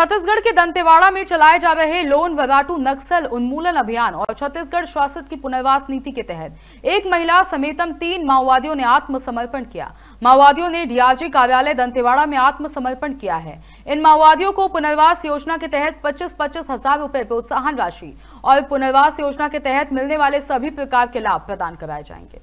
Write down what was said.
छत्तीसगढ़ के दंतेवाड़ा में चलाए जा रहे लोन वराटू नक्सल उन्मूलन अभियान और छत्तीसगढ़ शासित की पुनर्वास नीति के तहत एक महिला समेतम तीन माओवादियों ने आत्मसमर्पण किया। माओवादियों ने डीआरजी कार्यालय दंतेवाड़ा में आत्मसमर्पण किया है। इन माओवादियों को पुनर्वास योजना के तहत पच्चीस पच्चीस हज़ार रूपए प्रोत्साहन राशि और पुनर्वास योजना के तहत मिलने वाले सभी प्रकार के लाभ प्रदान कराए जाएँगे।